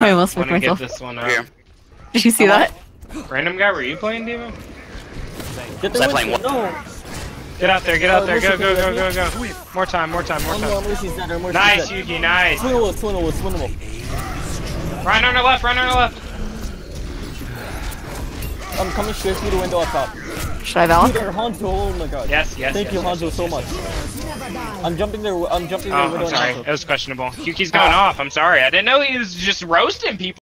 I almost Want fucked to get myself. this one Here. up. Did you see that? Random guy, were you playing, Demon? Get Was I playing Winston, what? No. Get out there, get out Oh, there, go, go, go, go, go, go. More time, more time, more One more, time. Mercy's dead, or Mercy's Nice, dead. Yuki, nice. Swinnable, swinnable, swinnable. Run on the left, run on the left. I'm coming straight through the window up top. Should I Valak? Peter, Hanzo, oh my god. Yes, yes, Thank yes, you, yes, Hanzo, yes, so yes. much. I'm jumping there, I'm jumping there Oh, window I'm sorry. and It was questionable. Yuki's going ah. off. I'm sorry. I didn't know he was just roasting people.